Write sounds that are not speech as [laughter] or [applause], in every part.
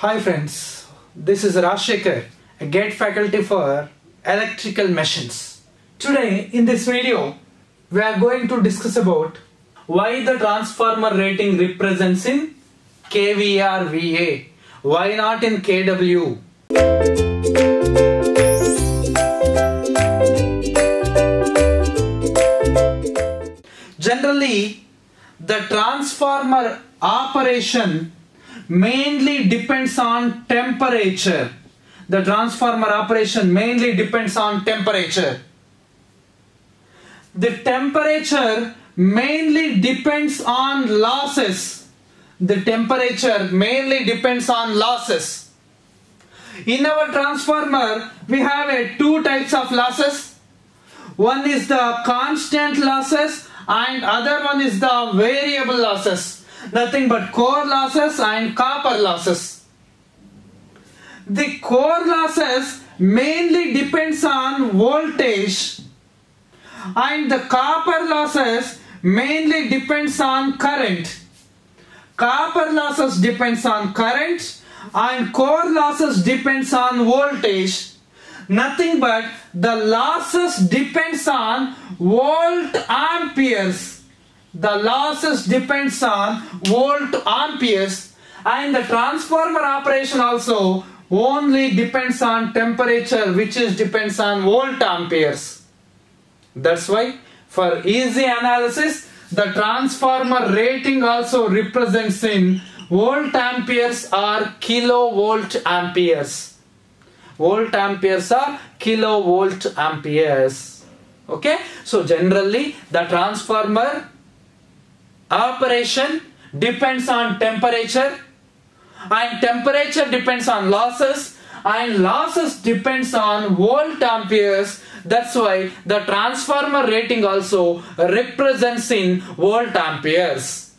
Hi friends, this is Rashekar, a GATE faculty for electrical machines. Today in this video, we are going to discuss about why the transformer rating represents in kVA or VA, why not in kW. Generally, the transformer operation mainly depends on temperature. The transformer operation mainly depends on temperature. The temperature mainly depends on losses. The temperature mainly depends on losses. In our transformer, we have a two types of losses. One is the constant losses and other one is the variable losses. Nothing but core losses and copper losses. The core losses mainly depends on voltage and the copper losses mainly depends on current. Copper losses depends on current and core losses depends on voltage. Nothing but the losses depends on volt amperes. The losses depends on volt amperes and the transformer operation also only depends on temperature which is depends on volt amperes. That's why for easy analysis the transformer rating also represents in volt amperes or kilovolt amperes. Volt amperes are kilovolt amperes. Okay, so generally the transformer operation depends on temperature and temperature depends on losses and losses depends on volt amperes that's why the transformer rating also represents in volt amperes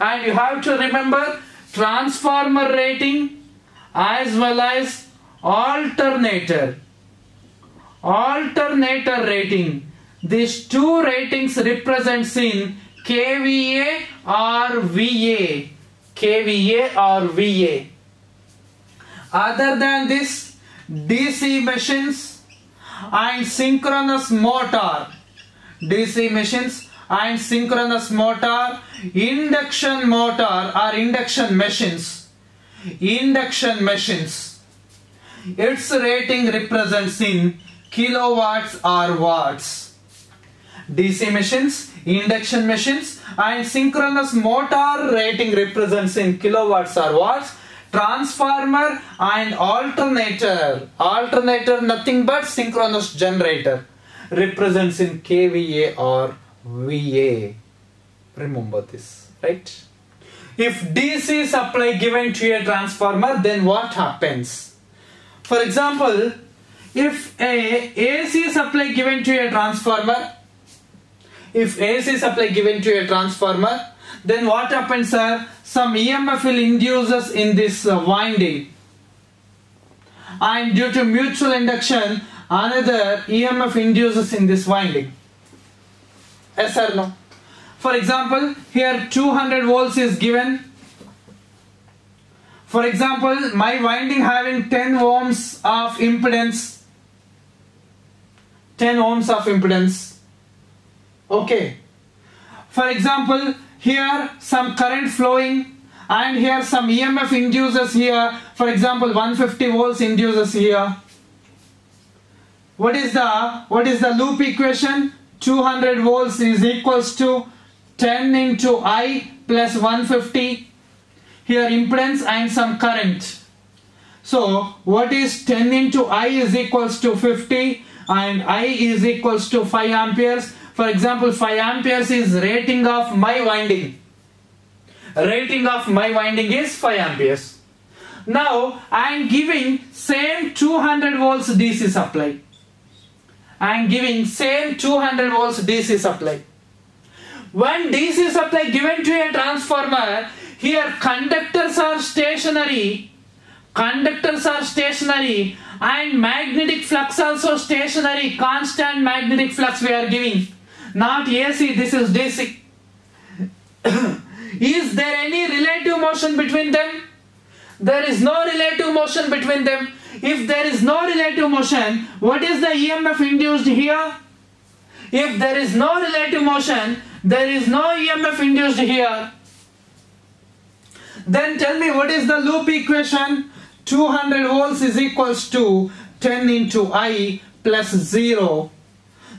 and you have to remember transformer rating as well as alternator. Alternator rating. These two ratings represents in kVA or VA kVA or VA other than this DC machines and synchronous motor. DC machines and synchronous motor induction motor or induction machines. Induction machines. Its rating represents in kilowatts or watts DC machines induction machines and synchronous motor rating represents in kilowatts or watts transformer and alternator. Alternator nothing but synchronous generator. Represents in kVA or VA remember this right? If DC supply given to a transformer then what happens? For example if a AC supply given to a transformer if AC supply given to a transformer then what happens sir? Some EMF will induces in this uh, winding. And due to mutual induction another EMF induces in this winding. Yes or no. For example here 200 volts is given. For example my winding having 10 ohms of impedance. 10 ohms of impedance okay. For example here some current flowing and here some EMF induces here. For example 150 volts induces here. What is the what is the loop equation? 200 volts is equals to 10 into I plus 150 here impedance and some current. So what is 10 into I is equals to 50 and I is equals to 5 amperes for example 5 amperes is rating of my winding. Rating of my winding is 5 amperes. Now I am giving same 200 volts DC supply. I am giving same 200 volts DC supply. When DC supply given to a transformer here conductors are stationary. Conductors are stationary and magnetic flux also stationary. Constant magnetic flux we are giving not AC this is DC [coughs] is there any relative motion between them there is no relative motion between them. If there is no relative motion, what is the EMF induced here? If there is no relative motion, there is no EMF induced here. Then tell me what is the loop equation? 200 volts is equals to 10 into I plus 0.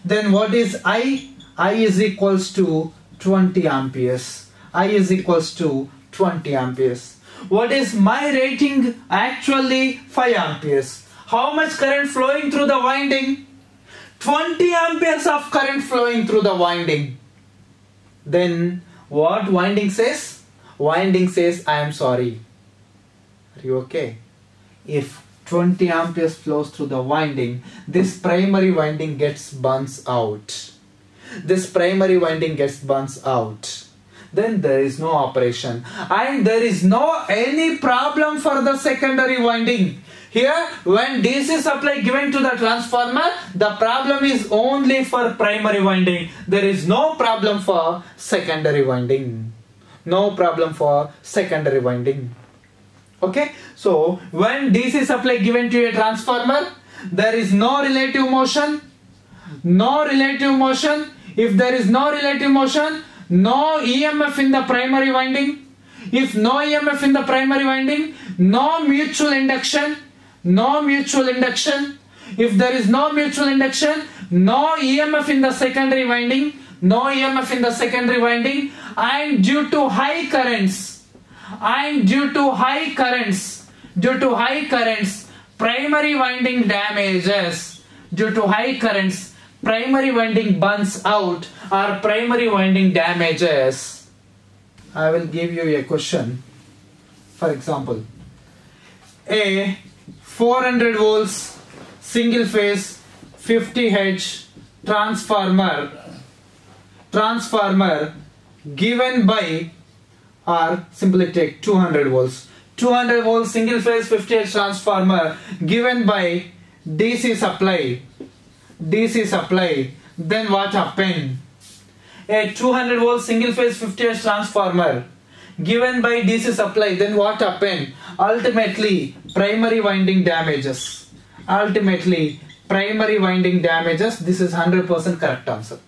Then what is I? I is equals to 20 amperes. I is equals to 20 amperes. What is my rating? Actually 5 amperes. How much current flowing through the winding? 20 amperes of current flowing through the winding. Then what winding says? Winding says I am sorry. Are you okay? If 20 amperes flows through the winding, this primary winding gets burns out. This primary winding gets burns out. Then there is no operation and there is no any problem for the secondary winding. Here, when DC supply given to the transformer, the problem is only for primary winding. There is no problem for secondary winding. No problem for secondary winding. Okay, so when DC supply given to a transformer, there is no relative motion. No relative motion. If there is no relative motion, no EMF in the primary winding. If no EMF in the primary winding, no mutual induction no mutual induction. If there is no mutual induction, no EMF in the secondary winding, no EMF in the secondary winding and due to high currents and due to high currents, due to high currents, primary winding damages, due to high currents, primary winding burns out or primary winding damages. I will give you a question. For example, a 400 volts single phase 50 H transformer transformer given by or simply take 200 volts 200 volts single phase 50 H transformer given by DC supply DC supply then what happen a 200 volt single phase 50 H transformer given by DC supply then what happened ultimately primary winding damages. Ultimately primary winding damages this is 100% correct answer.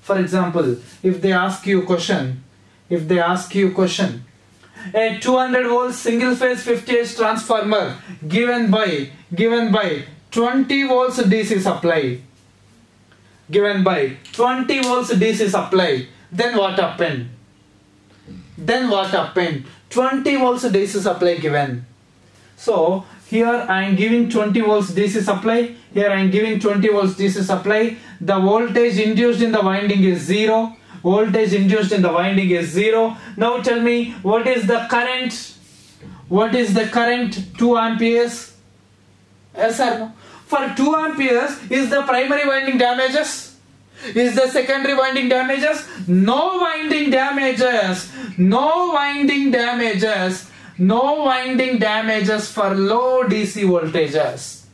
For example if they ask you question if they ask you question a 200 volt single phase 50H transformer given by given by 20 volts DC supply given by 20 volts DC supply. Then what happened? Then what happened? 20 volts DC supply given. So here I am giving 20 volts DC supply. Here I am giving 20 volts DC supply. The voltage induced in the winding is 0 voltage induced in the winding is 0 now tell me what is the current? What is the current? 2 amperes? Yes or no for 2 amperes is the primary winding damages is the secondary winding damages? No winding damages. No winding damages. No winding damages for low DC voltages.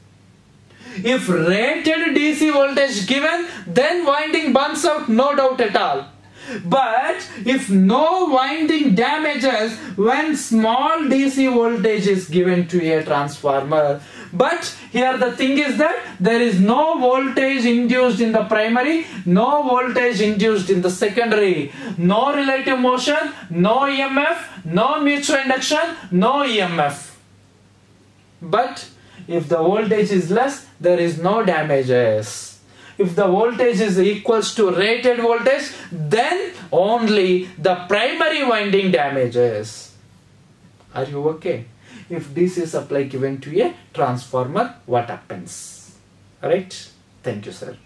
If rated DC voltage given, then winding burns out, no doubt at all. But if no winding damages when small DC voltage is given to a transformer, but here the thing is that there is no voltage induced in the primary, no voltage induced in the secondary, no relative motion, no EMF, no mutual induction, no EMF. But if the voltage is less, there is no damages. If the voltage is equals to rated voltage then only the primary winding damages. Are you okay if DC supply given to a transformer what happens? Alright thank you sir